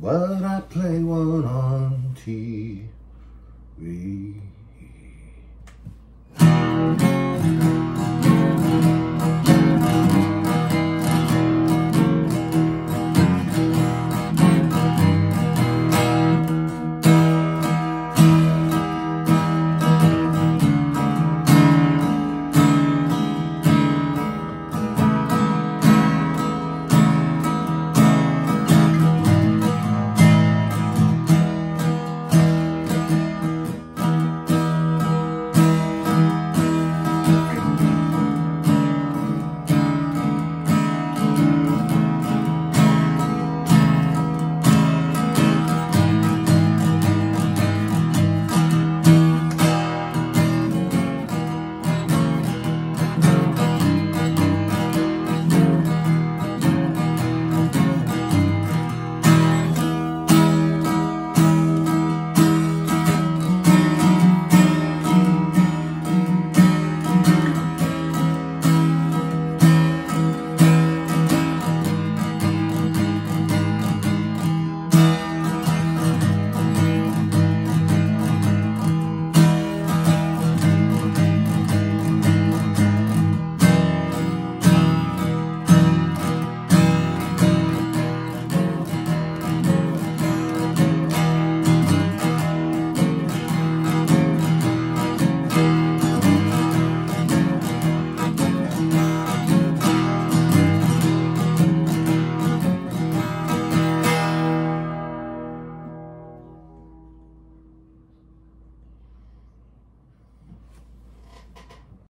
but I play one on TV.